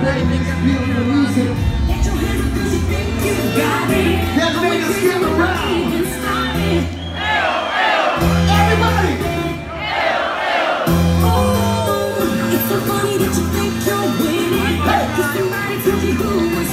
play makes beautiful music. Get your hands up cause you think you got it. There's a way to skip around. Everybody! Oh, it's so funny that you think you're winning. Hey. Cause somebody you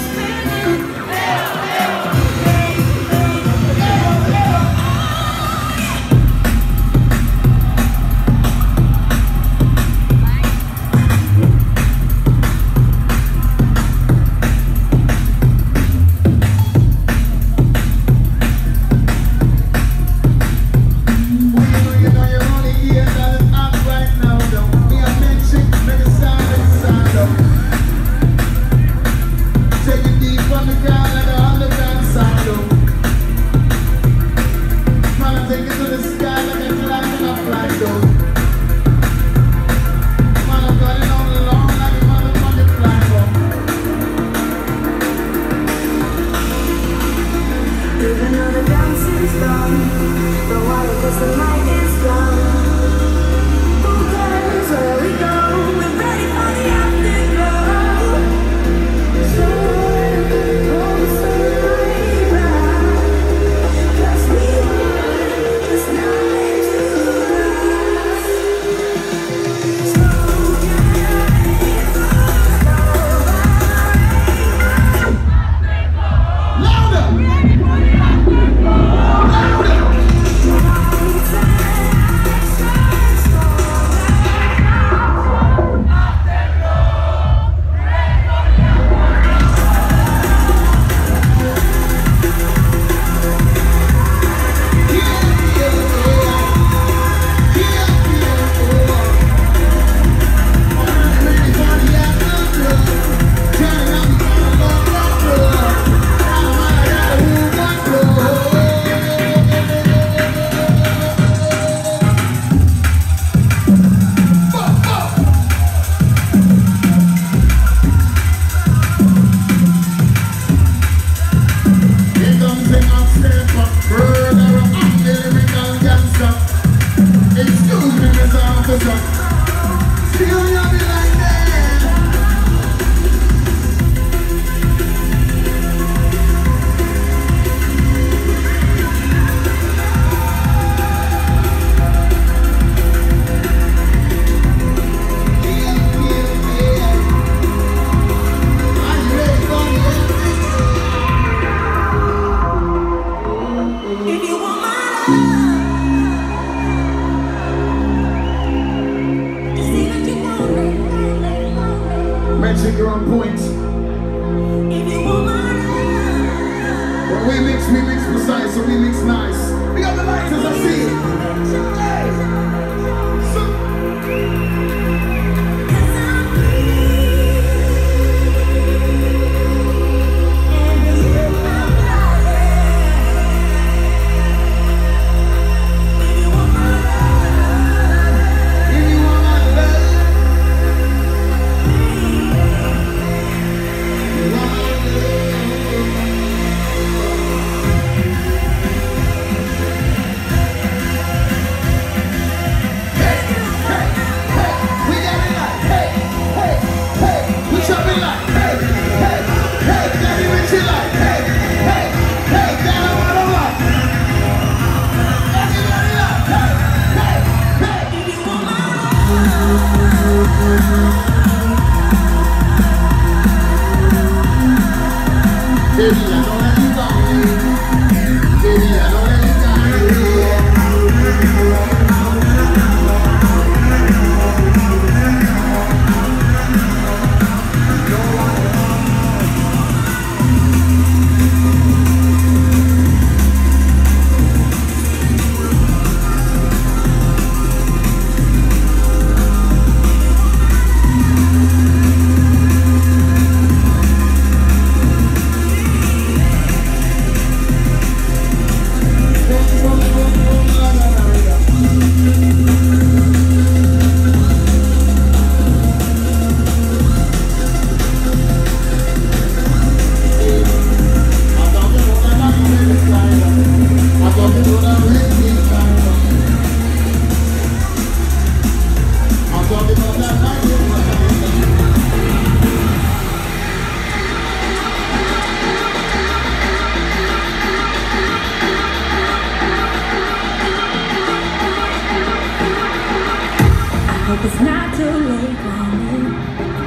hope it's not too late for me.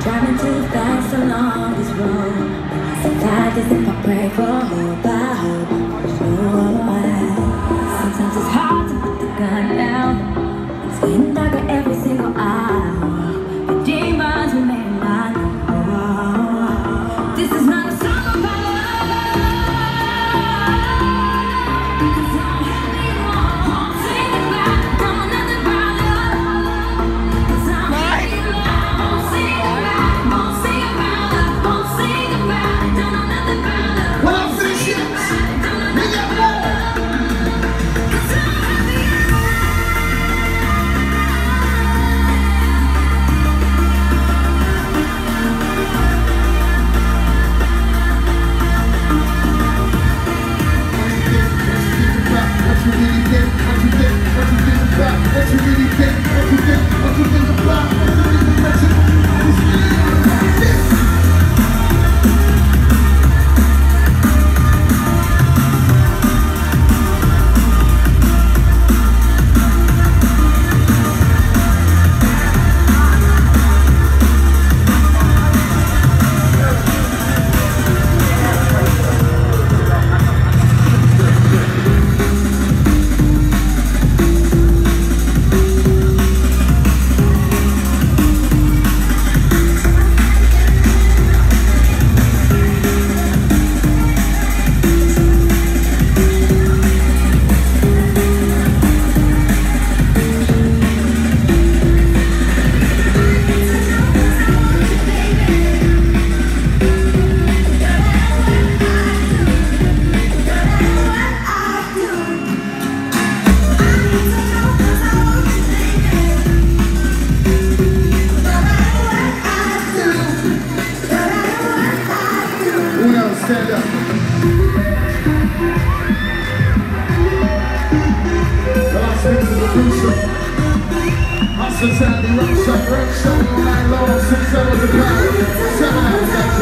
Driving too fast along this road. But I survive if I pray for hope. I hope. Sometimes it's hard to put the gun down. It's getting darker every single hour.